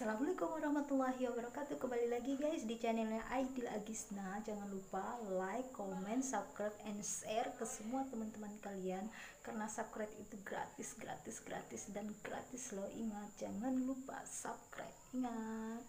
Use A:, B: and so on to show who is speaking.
A: Assalamualaikum warahmatullahi wabarakatuh. Kembali lagi guys di channelnya Aidil Agisna Jangan lupa like, comment, subscribe, and share ke semua teman-teman kalian. Karena subscribe itu gratis, gratis, gratis, dan gratis loh. Ingat, jangan lupa subscribe. Ingat.